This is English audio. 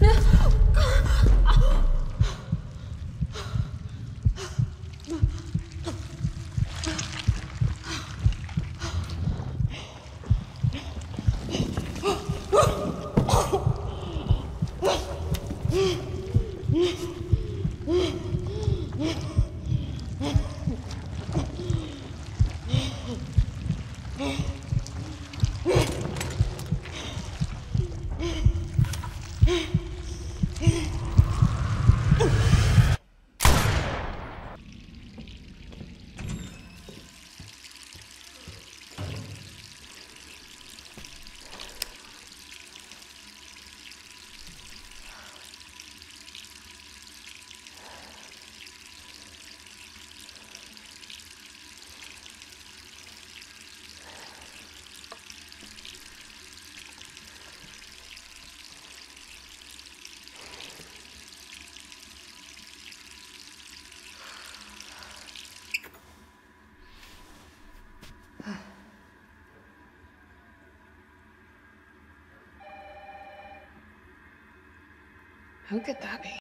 Oh. Who could that be?